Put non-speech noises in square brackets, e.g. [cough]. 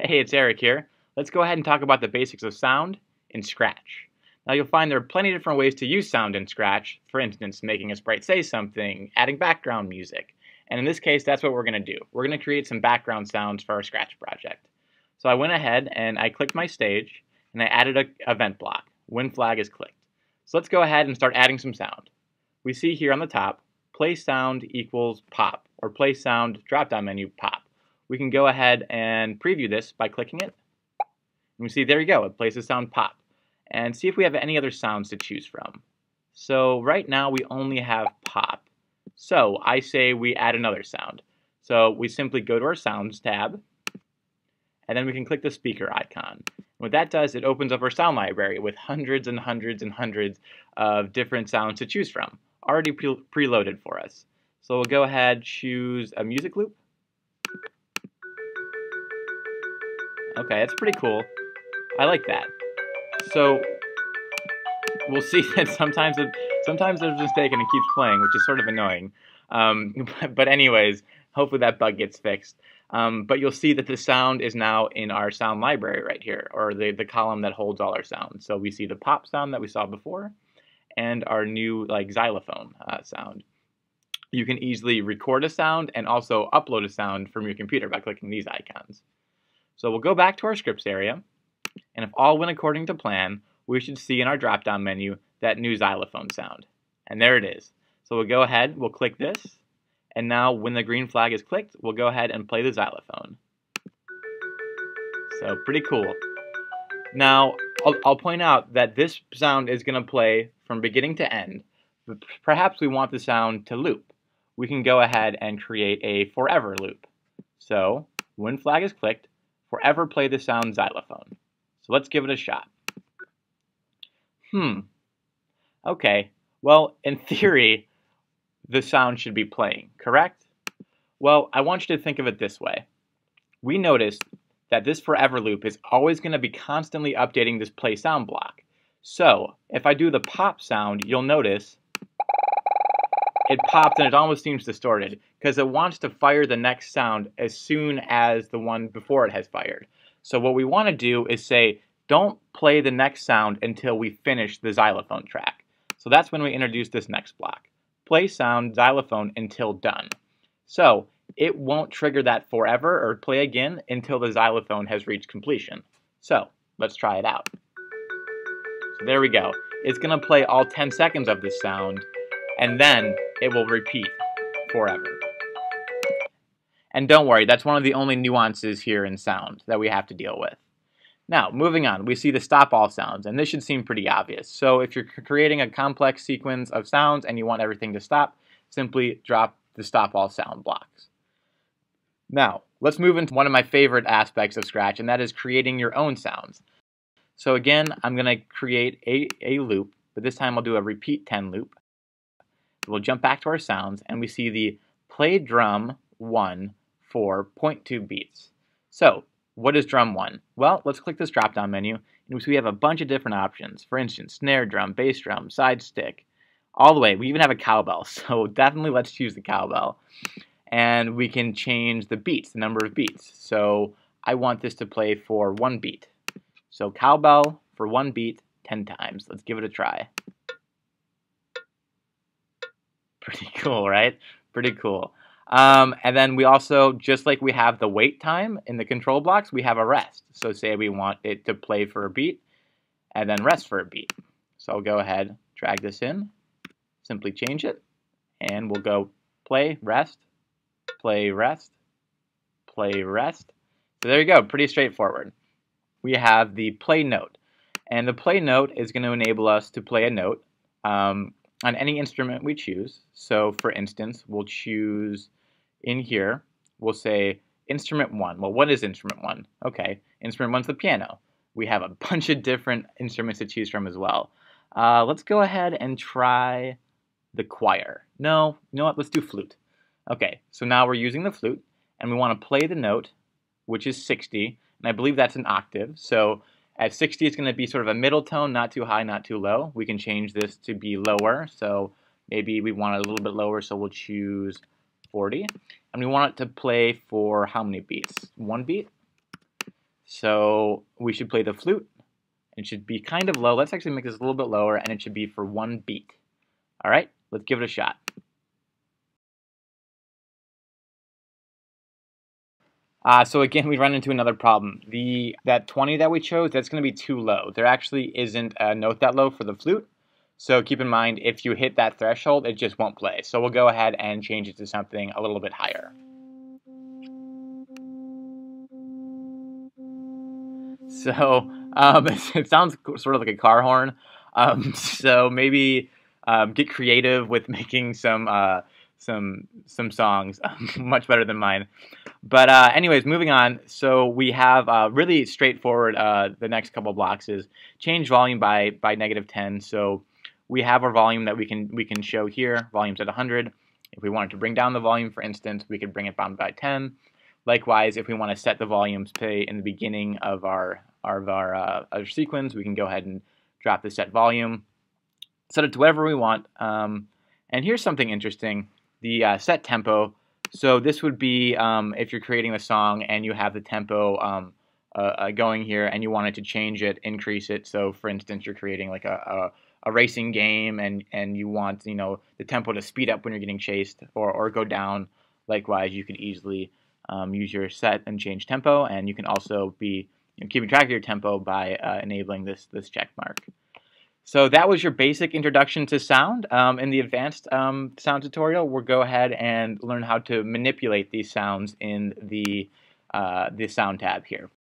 Hey, it's Eric here. Let's go ahead and talk about the basics of sound in Scratch. Now you'll find there are plenty of different ways to use sound in Scratch, for instance, making a sprite say something, adding background music. And in this case, that's what we're going to do. We're going to create some background sounds for our Scratch project. So I went ahead and I clicked my stage, and I added an event block. When flag is clicked. So let's go ahead and start adding some sound. We see here on the top, play sound equals pop, or play sound drop-down menu pop we can go ahead and preview this by clicking it. And we see, there you go, it plays the sound pop. And see if we have any other sounds to choose from. So right now we only have pop. So I say we add another sound. So we simply go to our sounds tab, and then we can click the speaker icon. What that does, it opens up our sound library with hundreds and hundreds and hundreds of different sounds to choose from, already pre preloaded for us. So we'll go ahead, choose a music loop, Okay, that's pretty cool. I like that. So we'll see [laughs] that sometimes it sometimes there's a mistake and it keeps playing, which is sort of annoying. Um, but, [laughs] but, anyways, hopefully that bug gets fixed. Um, but you'll see that the sound is now in our sound library right here, or the, the column that holds all our sounds. So we see the pop sound that we saw before, and our new like xylophone uh, sound. You can easily record a sound and also upload a sound from your computer by clicking these icons. So we'll go back to our scripts area, and if all went according to plan, we should see in our drop-down menu that new xylophone sound. And there it is. So we'll go ahead, we'll click this, and now when the green flag is clicked, we'll go ahead and play the xylophone. So pretty cool. Now, I'll, I'll point out that this sound is going to play from beginning to end. But perhaps we want the sound to loop. We can go ahead and create a forever loop. So, when flag is clicked, forever play the sound xylophone. So let's give it a shot. Hmm. Okay. Well, in [laughs] theory, the sound should be playing, correct? Well, I want you to think of it this way. We noticed that this forever loop is always going to be constantly updating this play sound block. So, if I do the pop sound, you'll notice it pops and it almost seems distorted because it wants to fire the next sound as soon as the one before it has fired. So what we want to do is say, don't play the next sound until we finish the xylophone track. So that's when we introduce this next block. Play sound xylophone until done. So it won't trigger that forever or play again until the xylophone has reached completion. So let's try it out. So there we go. It's going to play all 10 seconds of this sound and then it will repeat forever. And don't worry, that's one of the only nuances here in sound that we have to deal with. Now, moving on, we see the stop all sounds, and this should seem pretty obvious. So if you're creating a complex sequence of sounds and you want everything to stop, simply drop the stop all sound blocks. Now, let's move into one of my favorite aspects of Scratch, and that is creating your own sounds. So again, I'm going to create a, a loop, but this time I'll do a repeat 10 loop. We'll jump back to our sounds and we see the play drum 1 for 0.2 beats. So what is drum 1? Well, let's click this drop down menu and we have a bunch of different options. For instance, snare drum, bass drum, side stick, all the way. We even have a cowbell, [laughs] so definitely let's choose the cowbell. And we can change the beats, the number of beats. So I want this to play for one beat. So cowbell for one beat 10 times. Let's give it a try. Pretty [laughs] cool, right? Pretty cool. Um, and then we also, just like we have the wait time in the control blocks, we have a rest. So say we want it to play for a beat and then rest for a beat. So I'll go ahead, drag this in, simply change it, and we'll go play, rest, play, rest, play, rest. So there you go, pretty straightforward. We have the play note. And the play note is going to enable us to play a note um, on any instrument we choose. So for instance, we'll choose in here, we'll say instrument one. Well, what is instrument one? Okay, instrument one's the piano. We have a [laughs] bunch of different instruments to choose from as well. Uh, let's go ahead and try the choir. No, you know what? Let's do flute. Okay, so now we're using the flute, and we want to play the note, which is 60, and I believe that's an octave. So at 60, it's going to be sort of a middle tone, not too high, not too low. We can change this to be lower, so maybe we want it a little bit lower, so we'll choose 40. And we want it to play for how many beats? One beat? So we should play the flute. It should be kind of low. Let's actually make this a little bit lower, and it should be for one beat. All right, let's give it a shot. Uh, so again, we run into another problem. The That 20 that we chose, that's going to be too low. There actually isn't a note that low for the flute. So keep in mind, if you hit that threshold, it just won't play. So we'll go ahead and change it to something a little bit higher. So um, [laughs] it sounds sort of like a car horn. Um, [laughs] so maybe um, get creative with making some uh, some some songs, [laughs] much better than mine. But uh, anyways, moving on. So we have uh, really straightforward. Uh, the next couple blocks is change volume by by negative 10. So we have our volume that we can we can show here. Volume's at 100. If we wanted to bring down the volume, for instance, we could bring it down by 10. Likewise, if we want to set the volumes say in the beginning of our our, uh, our sequence, we can go ahead and drop the set volume, set it to whatever we want. Um, and here's something interesting the uh, set tempo. So this would be um, if you're creating a song and you have the tempo um, uh, uh, going here and you wanted to change it, increase it. So for instance, you're creating like a, a, a, racing game and, and you want you know the tempo to speed up when you're getting chased or, or go down. Likewise, you could easily um, use your set and change tempo, and you can also be you know, keeping track of your tempo by uh, enabling this this check mark. So that was your basic introduction to sound. Um, in the advanced um, sound tutorial, we'll go ahead and learn how to manipulate these sounds in the, uh, the sound tab here.